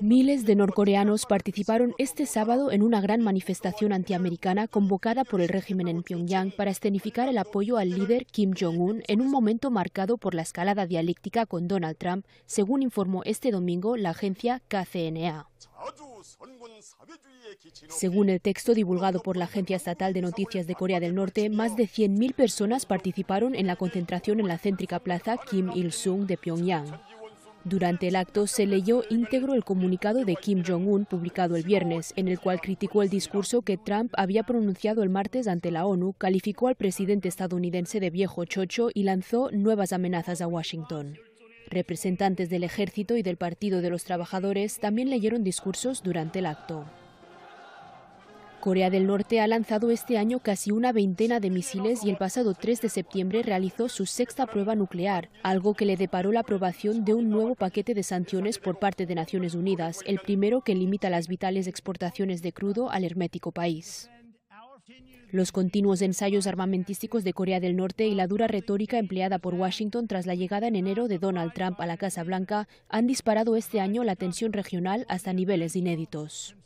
Miles de norcoreanos participaron este sábado en una gran manifestación antiamericana convocada por el régimen en Pyongyang para escenificar el apoyo al líder Kim Jong-un en un momento marcado por la escalada dialéctica con Donald Trump, según informó este domingo la agencia KCNA. Según el texto divulgado por la Agencia Estatal de Noticias de Corea del Norte, más de 100.000 personas participaron en la concentración en la céntrica plaza Kim Il-sung de Pyongyang. Durante el acto se leyó íntegro el comunicado de Kim Jong-un publicado el viernes, en el cual criticó el discurso que Trump había pronunciado el martes ante la ONU, calificó al presidente estadounidense de viejo chocho y lanzó nuevas amenazas a Washington. Representantes del ejército y del Partido de los Trabajadores también leyeron discursos durante el acto. Corea del Norte ha lanzado este año casi una veintena de misiles y el pasado 3 de septiembre realizó su sexta prueba nuclear, algo que le deparó la aprobación de un nuevo paquete de sanciones por parte de Naciones Unidas, el primero que limita las vitales exportaciones de crudo al hermético país. Los continuos ensayos armamentísticos de Corea del Norte y la dura retórica empleada por Washington tras la llegada en enero de Donald Trump a la Casa Blanca han disparado este año la tensión regional hasta niveles inéditos.